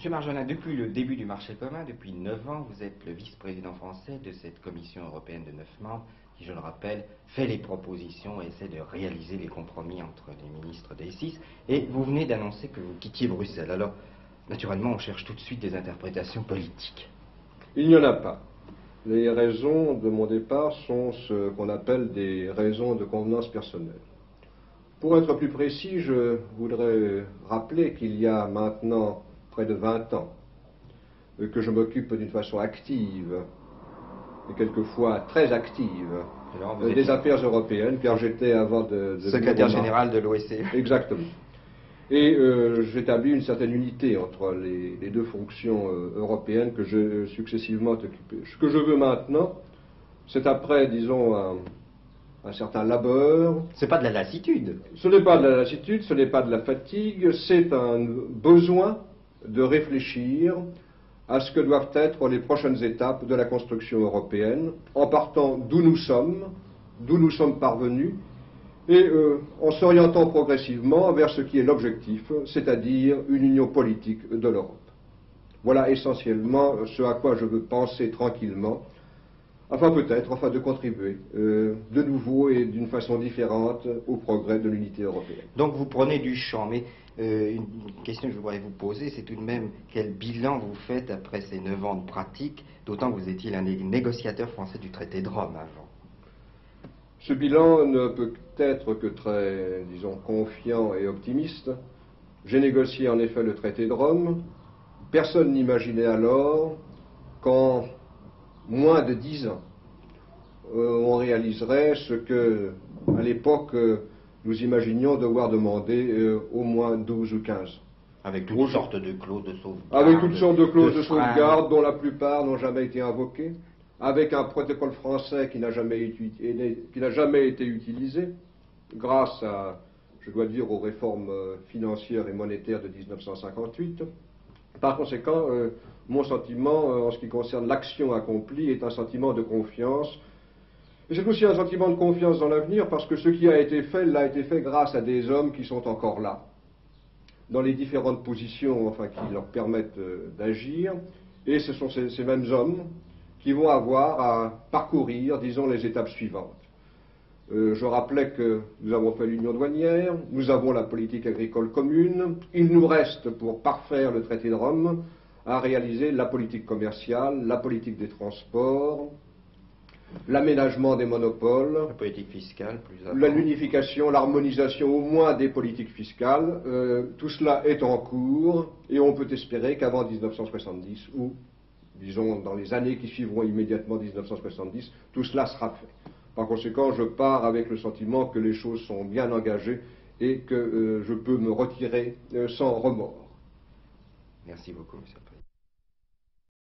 Monsieur Marjolin, depuis le début du marché commun, depuis 9 ans, vous êtes le vice-président français de cette commission européenne de 9 membres qui, je le rappelle, fait les propositions et essaie de réaliser les compromis entre les ministres des six. Et vous venez d'annoncer que vous quittiez Bruxelles. Alors, naturellement, on cherche tout de suite des interprétations politiques. Il n'y en a pas. Les raisons de mon départ sont ce qu'on appelle des raisons de convenance personnelle. Pour être plus précis, je voudrais rappeler qu'il y a maintenant près de 20 ans que je m'occupe d'une façon active et quelquefois très active des affaires européennes, car j'étais avant de... Secrétaire général de l'OSCE. Exactement. Et euh, j'établis une certaine unité entre les, deux fonctions euh, européennes que j'ai successivement occupées. Ce que je veux maintenant, c'est après, disons, un, un certain labeur. C'est pas de la lassitude. Ce n'est pas de la lassitude, ce n'est pas de la fatigue, c'est un besoin de réfléchir à ce que doivent être les prochaines étapes de la construction européenne, en partant d'où nous sommes, d'où nous sommes parvenus, et euh, en s'orientant progressivement vers ce qui est l'objectif, c'est-à-dire une union politique de l'Europe. Voilà essentiellement ce à quoi je veux penser tranquillement, afin peut-être, enfin de contribuer euh, de nouveau et d'une façon différente au progrès de l'unité européenne. Donc vous prenez du champ, mais euh, une question que je voudrais vous poser, c'est tout de même quel bilan vous faites après ces neuf ans de pratique, d'autant que vous étiez l'un des négociateurs français du traité de Rome avant? Ce bilan ne peut être que très, disons, confiant et optimiste. J'ai négocié en effet le traité de Rome. Personne n'imaginait alors qu'en moins de dix ans, euh, on réaliserait ce que, à l'époque, nous imaginions devoir demander euh, au moins 12 ou 15. Avec toutes sortes de clauses de sauvegarde. Avec toutes sortes de clauses de, sauvegarde dont la plupart n'ont jamais été invoquées. Avec un protocole français qui n'a jamais, jamais, été utilisé, grâce à, je dois dire, aux réformes euh, financières et monétaires de 1958. Par conséquent, euh, mon sentiment en ce qui concerne l'action accomplie est un sentiment de confiance et c'est aussi un sentiment de confiance dans l'avenir parce que ce qui a été fait l'a été fait grâce à des hommes qui sont encore là, dans les différentes positions qui leur permettent euh, d'agir. Et ce sont ces, mêmes hommes qui vont avoir à parcourir, disons, les étapes suivantes. Euh, je rappelais que nous avons fait l'union douanière, nous avons la politique agricole commune, il nous reste pour parfaire le traité de Rome à réaliser la politique commerciale, la politique des transports, l'aménagement des monopoles, la politique fiscale, l'unification, l'harmonisation au moins des politiques fiscales. Euh, tout cela est en cours et on peut espérer qu'avant 1970 ou disons dans les années qui suivront immédiatement 1970, tout cela sera fait. Par conséquent, je pars avec le sentiment que les choses sont bien engagées et que euh, je peux me retirer euh, sans remords. Merci beaucoup, M. le Président.